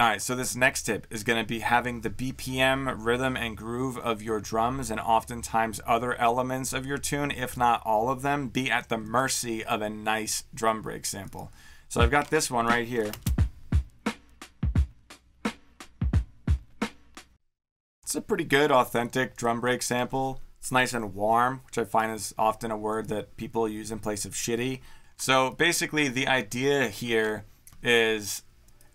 All right, so this next tip is going to be having the BPM, rhythm, and groove of your drums and oftentimes other elements of your tune, if not all of them, be at the mercy of a nice drum break sample. So I've got this one right here. It's a pretty good, authentic drum break sample. It's nice and warm, which I find is often a word that people use in place of shitty. So basically, the idea here is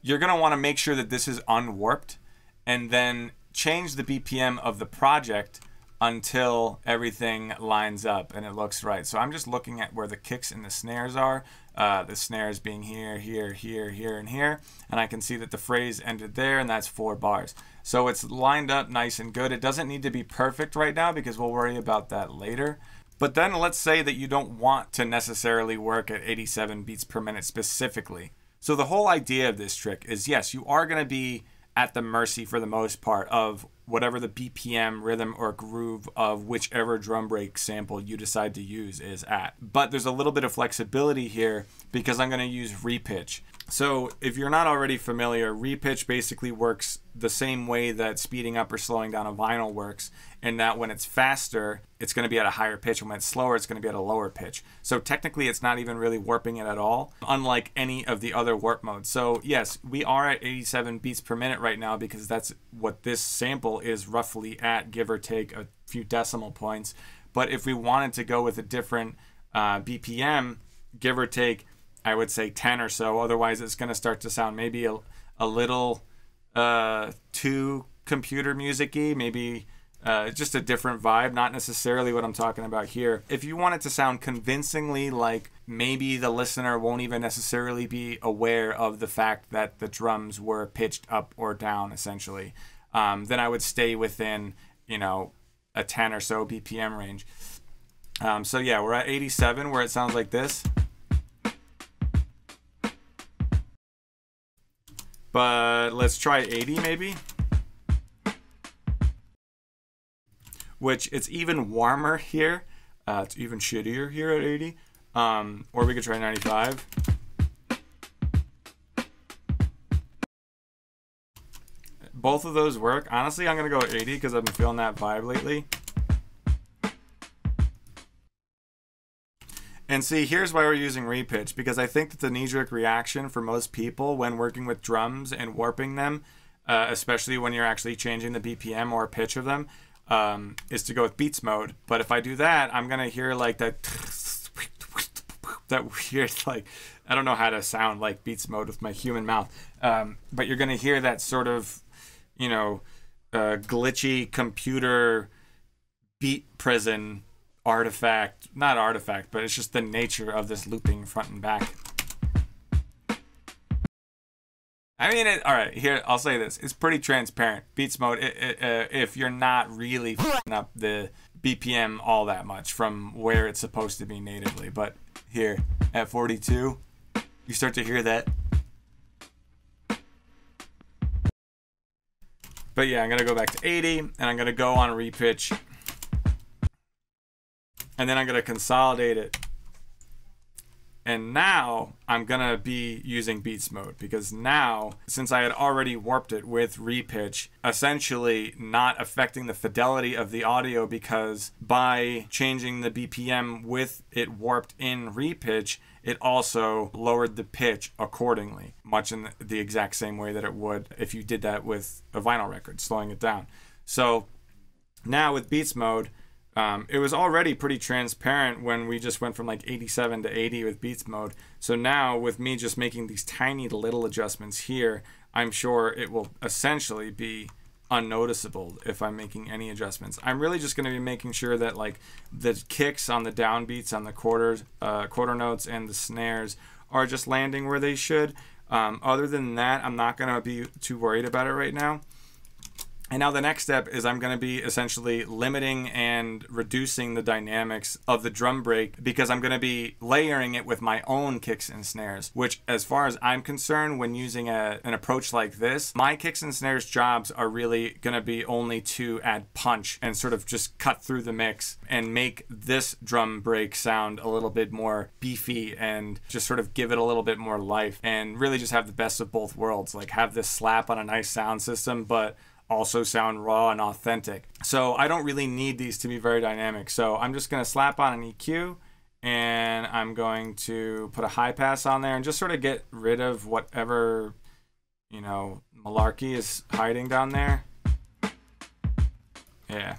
you're going to want to make sure that this is unwarped and then change the BPM of the project until everything lines up and it looks right. So I'm just looking at where the kicks and the snares are. Uh, the snares being here, here, here, here, and here. And I can see that the phrase ended there and that's four bars. So it's lined up nice and good. It doesn't need to be perfect right now because we'll worry about that later. But then let's say that you don't want to necessarily work at 87 beats per minute specifically. So the whole idea of this trick is yes, you are going to be at the mercy for the most part of whatever the BPM, rhythm, or groove of whichever drum break sample you decide to use is at. But there's a little bit of flexibility here because I'm going to use repitch. So if you're not already familiar, repitch basically works the same way that speeding up or slowing down a vinyl works, in that when it's faster, it's going to be at a higher pitch, and when it's slower, it's going to be at a lower pitch. So technically, it's not even really warping it at all, unlike any of the other warp modes. So yes, we are at 87 beats per minute right now because that's what this sample is roughly at, give or take a few decimal points. But if we wanted to go with a different uh, BPM, give or take I would say 10 or so. Otherwise, it's going to start to sound maybe a, a little uh, too computer music y, maybe uh, just a different vibe, not necessarily what I'm talking about here. If you want it to sound convincingly like maybe the listener won't even necessarily be aware of the fact that the drums were pitched up or down, essentially, um, then I would stay within, you know, a 10 or so BPM range. Um, so yeah, we're at 87 where it sounds like this. But let's try 80 maybe. Which it's even warmer here. Uh, it's even shittier here at 80. Um, or we could try 95. Both of those work. Honestly, I'm going to go 80 because I've been feeling that vibe lately. And see, here's why we're using repitch because I think that the knee jerk reaction for most people when working with drums and warping them, uh, especially when you're actually changing the BPM or pitch of them, um, is to go with beats mode. But if I do that, I'm gonna hear like that that weird like I don't know how to sound like beats mode with my human mouth, um, but you're gonna hear that sort of you know uh, glitchy computer beat prison artifact, not artifact, but it's just the nature of this looping front and back. I mean, it, all right, here, I'll say this. It's pretty transparent. Beats mode, it, it, uh, if you're not really up the BPM all that much from where it's supposed to be natively. But here, at 42, you start to hear that. But yeah, I'm going to go back to 80, and I'm going to go on repitch and then I'm going to consolidate it. And now I'm going to be using beats mode because now, since I had already warped it with repitch, essentially not affecting the fidelity of the audio because by changing the BPM with it warped in repitch, it also lowered the pitch accordingly, much in the exact same way that it would if you did that with a vinyl record, slowing it down. So now with beats mode, um, it was already pretty transparent when we just went from like 87 to 80 with beats mode. So now with me just making these tiny little adjustments here, I'm sure it will essentially be unnoticeable if I'm making any adjustments. I'm really just going to be making sure that like the kicks on the downbeats on the quarters, uh, quarter notes and the snares are just landing where they should. Um, other than that, I'm not going to be too worried about it right now. And now the next step is I'm going to be essentially limiting and reducing the dynamics of the drum break because I'm going to be layering it with my own kicks and snares, which as far as I'm concerned, when using a, an approach like this, my kicks and snares jobs are really going to be only to add punch and sort of just cut through the mix and make this drum break sound a little bit more beefy and just sort of give it a little bit more life and really just have the best of both worlds. Like have this slap on a nice sound system, but also sound raw and authentic. So I don't really need these to be very dynamic. So I'm just to slap on an EQ and I'm going to put a high pass on there and just sort of get rid of whatever, you know, malarkey is hiding down there. Yeah,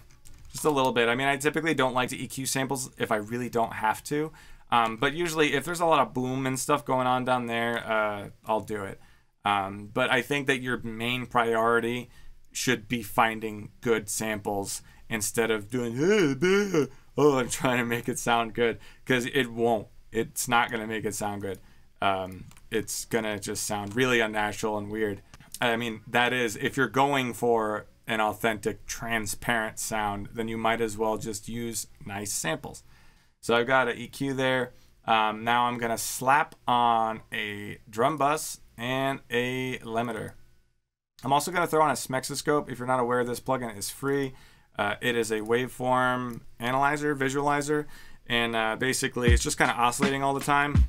just a little bit. I mean, I typically don't like to EQ samples if I really don't have to. Um, but usually, if there's a lot of boom and stuff going on down there, uh, I'll do it. Um, but I think that your main priority should be finding good samples instead of doing oh I'm trying to make it sound good because it won't. It's not gonna make it sound good. Um, it's gonna just sound really unnatural and weird. I mean that is if you're going for an authentic transparent sound, then you might as well just use nice samples. So I've got an EQ there. Um, now I'm gonna slap on a drum bus and a limiter. I'm also going to throw on a Smexoscope. If you're not aware, this plugin is free. Uh, it is a waveform analyzer, visualizer, and uh, basically it's just kind of oscillating all the time.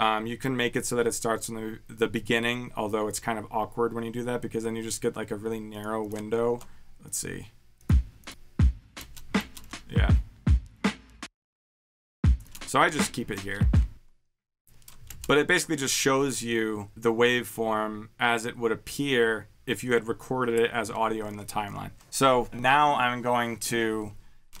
Um, you can make it so that it starts from the, the beginning, although it's kind of awkward when you do that because then you just get like a really narrow window. Let's see. Yeah. So I just keep it here but it basically just shows you the waveform as it would appear if you had recorded it as audio in the timeline. So now I'm going to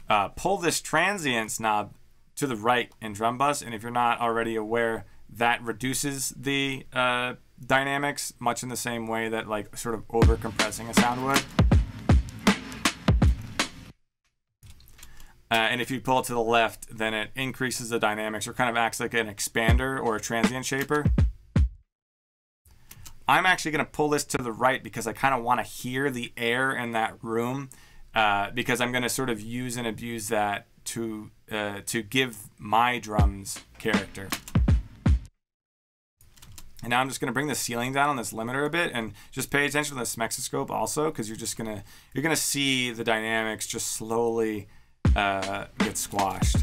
uh, pull this transients knob to the right in drum bus, and if you're not already aware, that reduces the uh, dynamics much in the same way that like sort of over compressing a sound would. Uh, and if you pull it to the left, then it increases the dynamics or kind of acts like an expander or a transient shaper. I'm actually going to pull this to the right because I kind of want to hear the air in that room uh, because I'm going to sort of use and abuse that to uh, to give my drums character. And now I'm just going to bring the ceiling down on this limiter a bit and just pay attention to the smexoscope also because you're just going to you're going to see the dynamics just slowly uh, get squashed.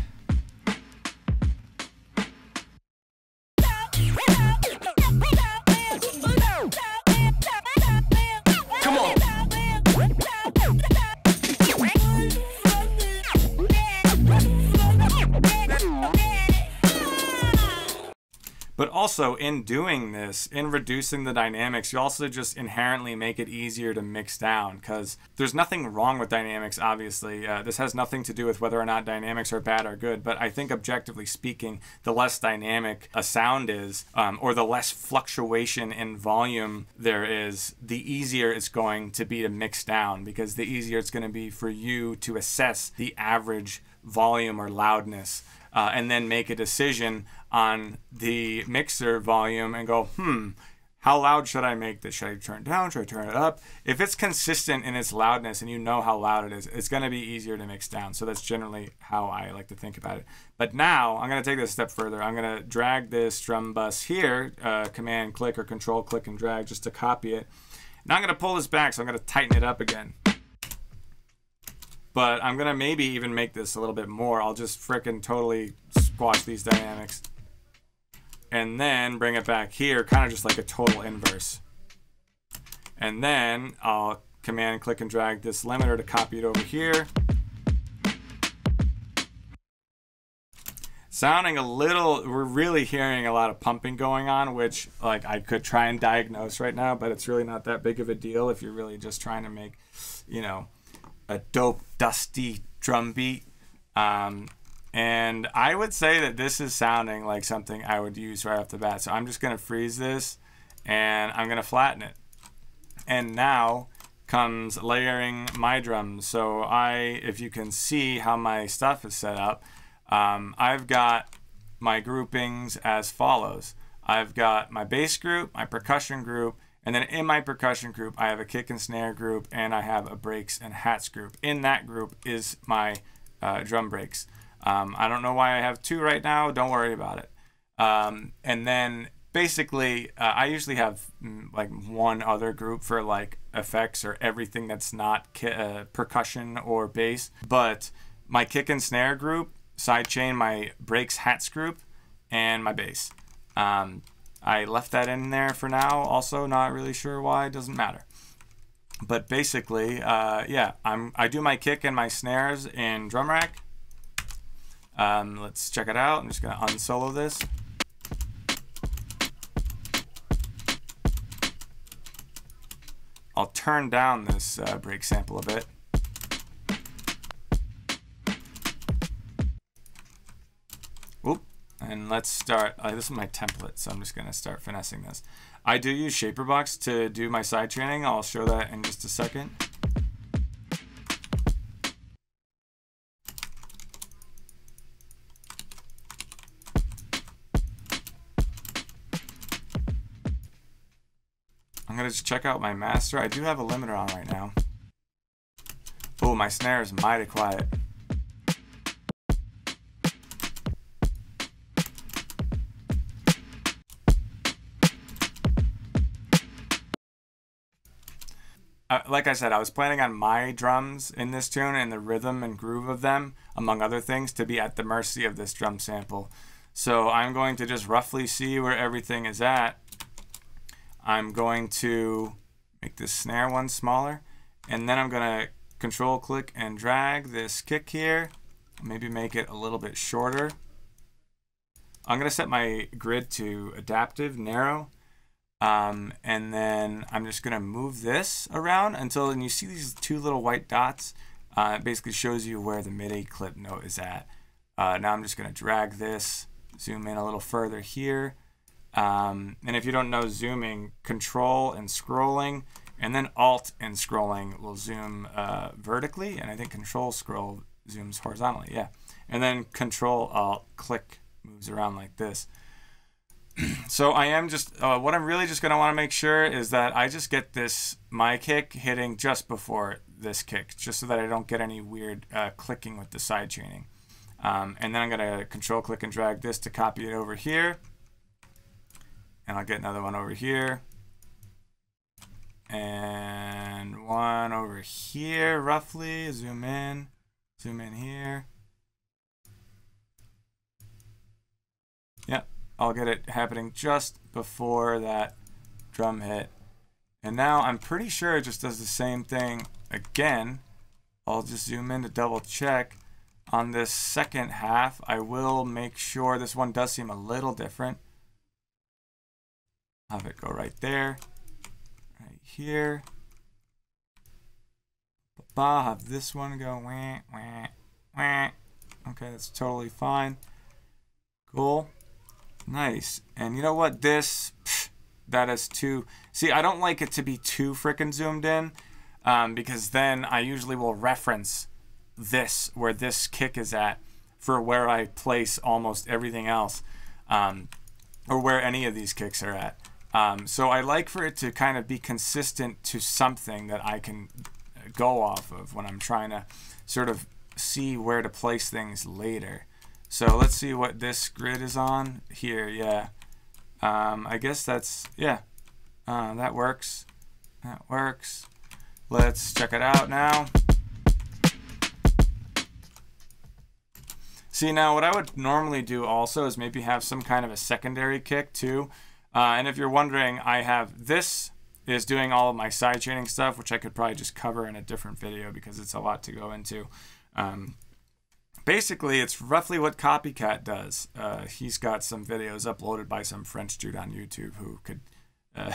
Also, in doing this, in reducing the dynamics, you also just inherently make it easier to mix down because there's nothing wrong with dynamics, obviously. Uh, this has nothing to do with whether or not dynamics are bad or good, but I think objectively speaking, the less dynamic a sound is, um, or the less fluctuation in volume there is, the easier it's going to be to mix down because the easier it's going to be for you to assess the average volume or loudness uh, and then make a decision on the mixer volume and go, hmm, how loud should I make this? Should I turn it down? Should I turn it up? If it's consistent in its loudness and you know how loud it is, it's going to be easier to mix down. So that's generally how I like to think about it. But now I'm going to take this a step further. I'm going to drag this drum bus here, uh, command click or control click and drag just to copy it. Now I'm going to pull this back, so I'm going to tighten it up again. But I'm going to maybe even make this a little bit more. I'll just fricking totally squash these dynamics. And then bring it back here, kind of just like a total inverse. And then I'll command click and drag this limiter to copy it over here. Sounding a little, we're really hearing a lot of pumping going on, which like I could try and diagnose right now, but it's really not that big of a deal if you're really just trying to make, you know, a dope, dusty drum beat. Um, and I would say that this is sounding like something I would use right off the bat. So I'm just going to freeze this and I'm going to flatten it. And now comes layering my drums. So I, if you can see how my stuff is set up, um, I've got my groupings as follows. I've got my bass group, my percussion group, And then in my percussion group, I have a kick and snare group, and I have a breaks and hats group. In that group is my uh, drum breaks. Um, I don't know why I have two right now. Don't worry about it. Um, and then basically, uh, I usually have mm, like one other group for like effects or everything that's not uh, percussion or bass. But my kick and snare group, sidechain, my breaks hats group, and my bass. Um, I left that in there for now. Also, not really sure why. Doesn't matter. But basically, uh, yeah, I'm I do my kick and my snares in drum rack. Um, let's check it out. I'm just gonna unsolo this. I'll turn down this uh, break sample a bit. Oop. And let's start, uh, this is my template, so I'm just gonna start finessing this. I do use Shaperbox to do my side chaining. I'll show that in just a second. Check out my master. I do have a limiter on right now. Oh, my snare is mighty quiet. Uh, like I said, I was planning on my drums in this tune and the rhythm and groove of them, among other things, to be at the mercy of this drum sample. So I'm going to just roughly see where everything is at. I'm going to make this snare one smaller, and then I'm going to control click and drag this kick here, maybe make it a little bit shorter. I'm going to set my grid to adaptive, narrow, um, and then I'm just going to move this around until and you see these two little white dots. Uh, it basically shows you where the MIDI clip note is at. Uh, now I'm just going to drag this, zoom in a little further here. Um, and if you don't know zooming, control and scrolling, and then alt and scrolling will zoom uh, vertically. And I think control scroll zooms horizontally. Yeah. And then control alt click moves around like this so I am just uh, what I'm really just gonna want to make sure is that I just get this my kick hitting just before this kick, just so that I don't get any weird uh, clicking with the side chaining. Um, and then I'm gonna control click and drag this to copy it over here, and I'll get another one over here, and one over here roughly. Zoom in, zoom in here. Yep, I'll get it happening just before that drum hit. And now I'm pretty sure it just does the same thing again. I'll just zoom in to double check. On this second half, I will make sure this one does seem a little different. Have it go right there, right here. I'll have this one go wah, wah, wah. Okay, that's totally fine. Cool. Nice. And you know what? This, pff, that is too. See, I don't like it to be too freaking zoomed in um, because then I usually will reference this, where this kick is at, for where I place almost everything else, um, or where any of these kicks are at. Um, so I like for it to kind of be consistent to something that I can go off of when I'm trying to sort of see where to place things later. So let's see what this grid is on here. Yeah. Um, I guess that's, yeah, uh, that works. That works. Let's check it out now. See, now what I would normally do also is maybe have some kind of a secondary kick too. Uh, and if you're wondering, I have this is doing all of my side chaining stuff, which I could probably just cover in a different video because it's a lot to go into. Um, basically, it's roughly what Copycatt does. Uh, he's got some videos uploaded by some French dude on YouTube who could uh,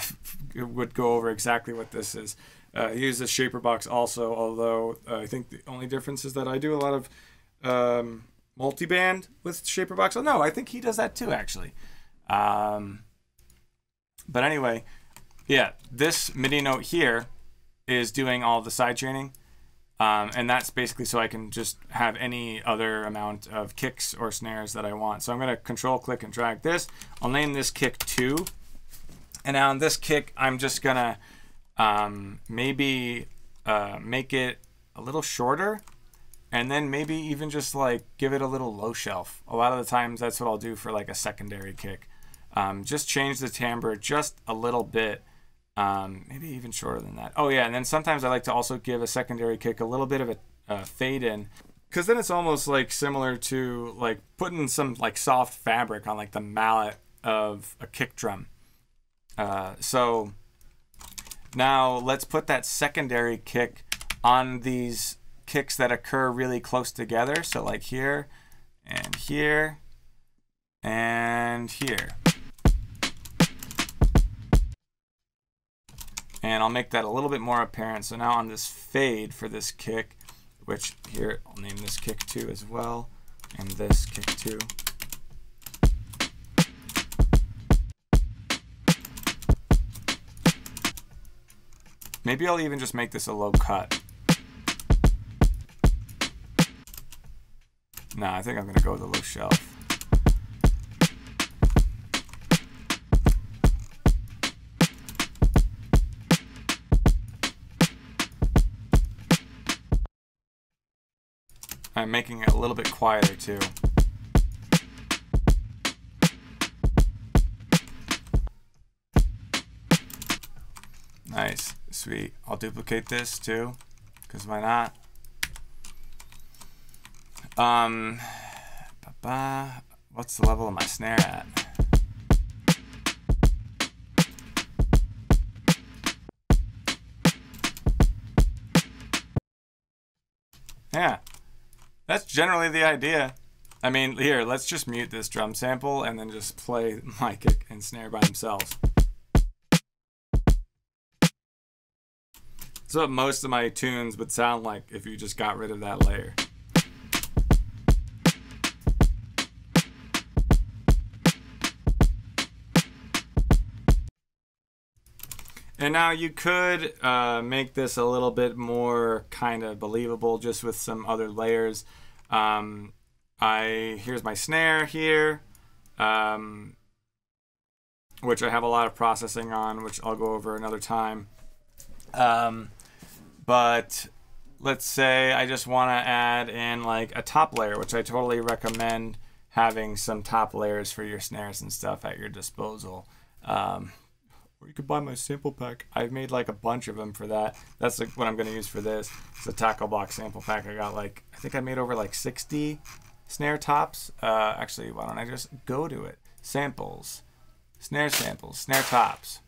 would go over exactly what this is. Uh, he uses Shaperbox also, although uh, I think the only difference is that I do a lot of um, multiband with Shaperbox. Oh no, I think he does that too actually. Um, but anyway, yeah, this MIDI note here is doing all the side chaining. Um, and that's basically so I can just have any other amount of kicks or snares that I want. So I'm going to control click and drag this. I'll name this kick 2. And now on this kick, I'm just gonna um, maybe uh, make it a little shorter and then maybe even just like give it a little low shelf. A lot of the times that's what I'll do for like a secondary kick. Um, just change the timbre just a little bit, um, maybe even shorter than that. Oh yeah, and then sometimes I like to also give a secondary kick a little bit of a uh, fade in, because then it's almost like similar to like putting some like soft fabric on like the mallet of a kick drum. Uh, so now let's put that secondary kick on these kicks that occur really close together. So like here and here and here. And I'll make that a little bit more apparent. So now on this fade for this kick, which here I'll name this kick 2 as well, and this kick 2. Maybe I'll even just make this a low cut. Nah, I think I'm gonna go with a low shelf. I'm making it a little bit quieter too. Nice, sweet. I'll duplicate this too, because why not? Um, what's the level of my snare at? Yeah, that's generally the idea. I mean, here, let's just mute this drum sample and then just play my kick and snare by themselves. That's what most of my tunes would sound like if you just got rid of that layer. And now you could uh, make this a little bit more kind of believable just with some other layers. Um, I Here's my snare here, um, which I have a lot of processing on, which I'll go over another time. Um, but let's say I just want to add in like a top layer, which I totally recommend having some top layers for your snares and stuff at your disposal. Um, or you could buy my sample pack. I've made like a bunch of them for that. That's like what I'm going to use for this. It's a tackle box sample pack. I got like, I think I made over like 60 snare tops. Uh, actually, why don't I just go to it? Samples, snare samples, snare tops.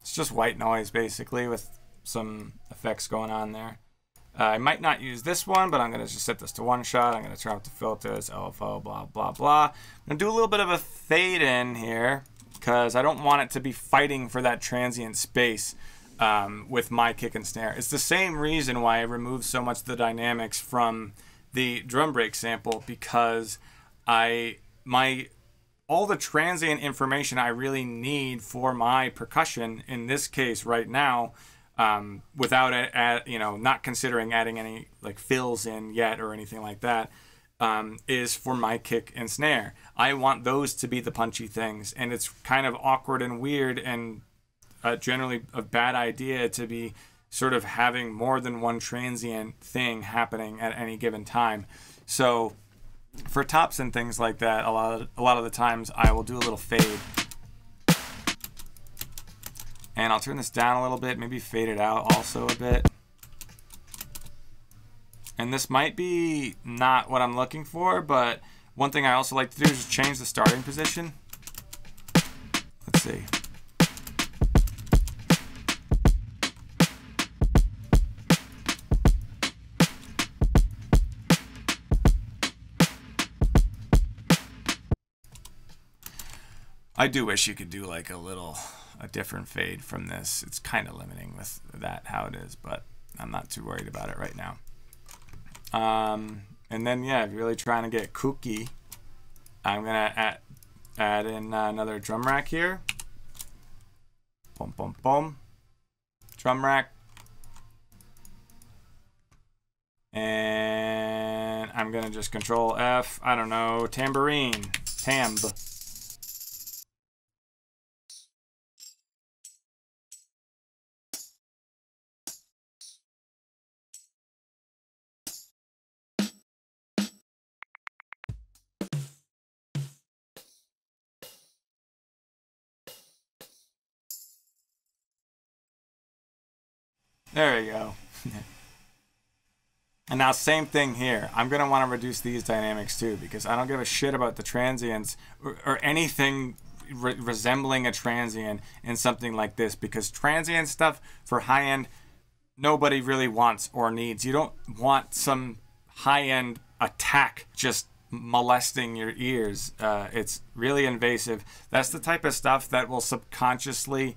It's just white noise basically with some effects going on there. Uh, I might not use this one, but I'm going to just set this to one shot. I'm going to turn off the filters, LFO, blah, blah, blah. I'm going to do a little bit of a fade in here because I don't want it to be fighting for that transient space um, with my kick and snare. It's the same reason why I removed so much of the dynamics from the drum break sample because I my all the transient information I really need for my percussion in this case right now um, without a, you know not considering adding any like fills in yet or anything like that um, is for my kick and snare. I want those to be the punchy things, and it's kind of awkward and weird and uh, generally a bad idea to be sort of having more than one transient thing happening at any given time. So for tops and things like that, a lot of, a lot of the times I will do a little fade. And I'll turn this down a little bit, maybe fade it out also a bit. And this might be not what I'm looking for, but one thing I also like to do is change the starting position. Let's see. I do wish you could do like a little a different fade from this. It's kind of limiting with that how it is, but I'm not too worried about it right now. Um, and then, yeah, if you're really trying to get kooky, I'm going to add, add in uh, another drum rack here. Boom, boom, boom. Drum rack. And I'm going to just control F. I don't know, tambourine. Tamb. There you go. and now same thing here. I'm going to want to reduce these dynamics too because I don't give a shit about the transients or, or anything re- resembling a transient in something like this because transient stuff for high end nobody really wants or needs. You don't want some high end attack just molesting your ears. Uh, it's really invasive. That's the type of stuff that will subconsciously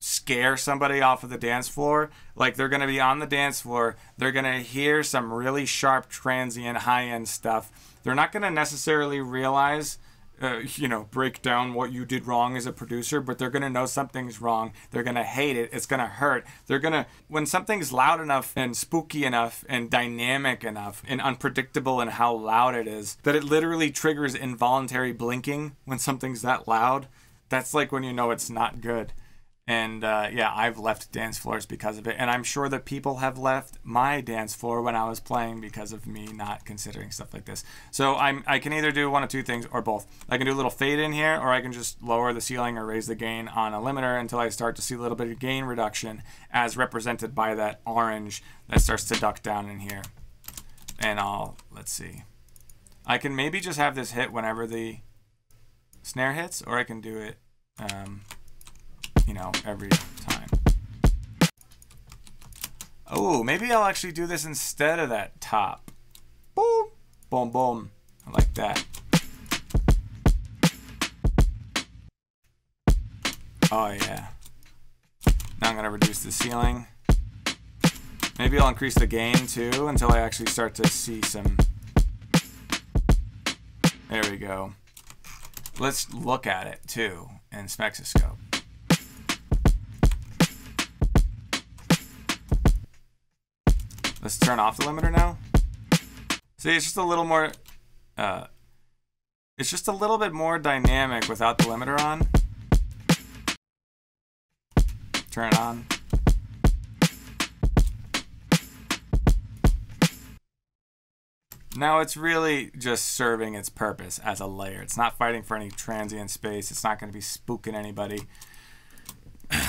scare somebody off of the dance floor. Like they're going to be on the dance floor, they're going to hear some really sharp, transient, high end stuff. They're not going to necessarily realize. Uh, you know, break down what you did wrong as a producer, but they're gonna know something's wrong. They're gonna hate it. It's gonna hurt. They're gonna, when something's loud enough and spooky enough and dynamic enough and unpredictable in how loud it is, that it literally triggers involuntary blinking when something's that loud. That's like when you know it's not good. And uh, yeah, I've left dance floors because of it. And I'm sure that people have left my dance floor when I was playing because of me not considering stuff like this. So I'm, I can either do one of two things or both. I can do a little fade in here, or I can just lower the ceiling or raise the gain on a limiter until I start to see a little bit of gain reduction as represented by that orange that starts to duck down in here. And I'll, let's see. I can maybe just have this hit whenever the snare hits, or I can do it. Um, you know, every time. Oh, maybe I'll actually do this instead of that top. Boom, boom, boom, like that. Oh yeah. Now I'm gonna reduce the ceiling. Maybe I'll increase the gain too until I actually start to see some. There we go. Let's look at it too in Smexoscope. Let's turn off the limiter now. See, it's just a little more, uh, it's just a little bit more dynamic without the limiter on. Turn it on. Now it's really just serving its purpose as a layer. It's not fighting for any transient space. It's not going to be spooking anybody.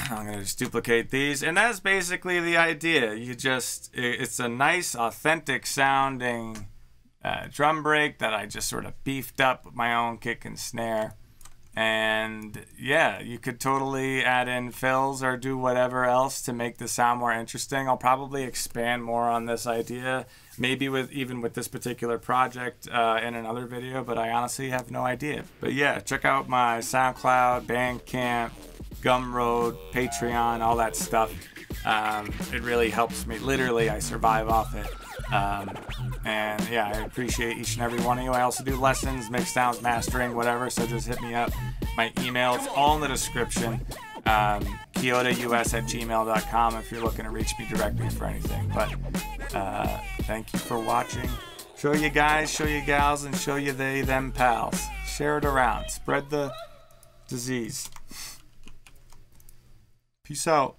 I'm to just duplicate these. And that's basically the idea. You just, it's a nice, authentic sounding uh, drum break that I just sort of beefed up with my own kick and snare. And yeah, you could totally add in fills or do whatever else to make the sound more interesting. I'll probably expand more on this idea, maybe with even with this particular project uh, in another video, but I honestly have no idea. But yeah, check out my SoundCloud, Bandcamp, Gumroad, Patreon, all that stuff. Um, it really helps me. Literally, I survive off it. Um, and yeah, I appreciate each and every one of you. I also do lessons, mix downs, mastering, whatever. So just hit me up. My email, it's all in the description. Um, at gmail.com if you're looking to reach me directly for anything. But uh, thank you for watching. Show you guys, show you gals, and show you they, them pals. Share it around. Spread the disease. Peace out.